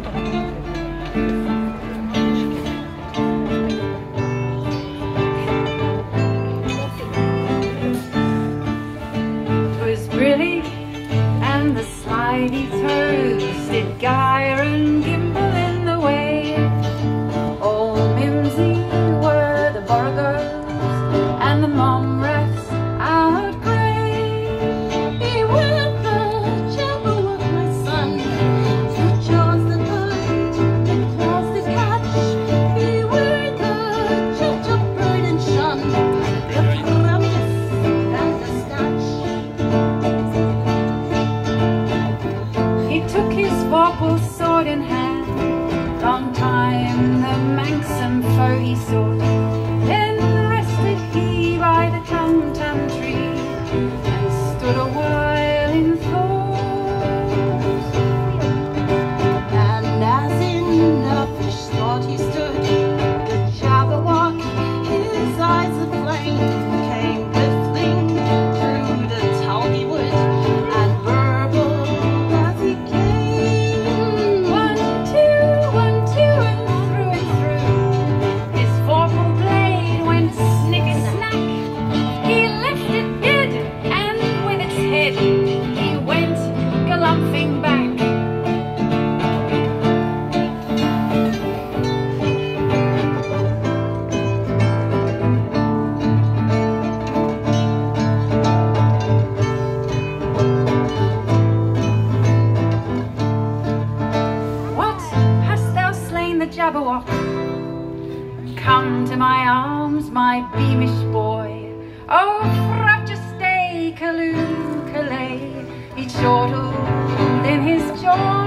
It was pretty, and the slithy toves did guide vorpal sword in hand. Long time the manxome foe he sought. Jabberwock. Come to my arms, my beamish boy. Oh, frabjous day, Callooh, Callay. He chortled in his joy.